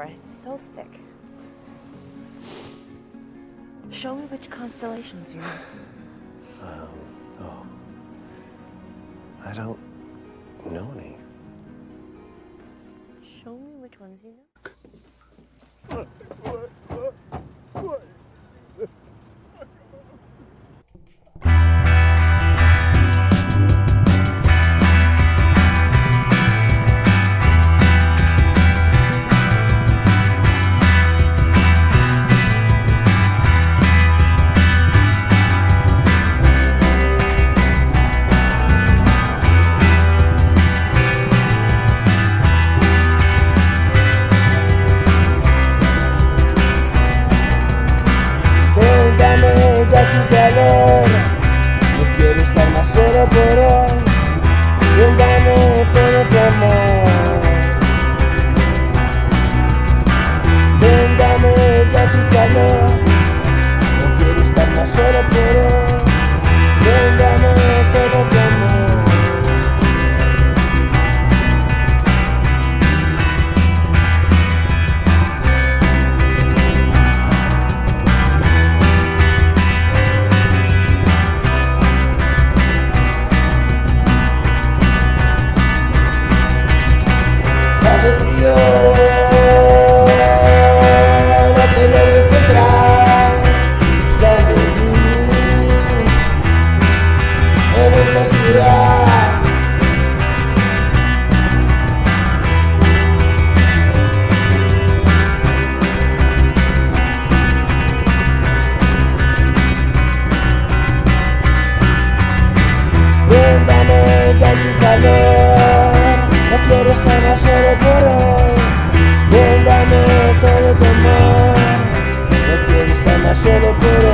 It's so thick. Show me which constellations you know. Um, oh. I don't know any. Show me which ones you know. pero brindame todo tu amor. Brindame ya tu calor, no quiero estar más solo, pero. de frío no te logro encontrar buscando luz en esta ciudad Véndame ya tu calor No quiero estar más solo por hoy Véndame todo tu amor No quiero estar más solo por hoy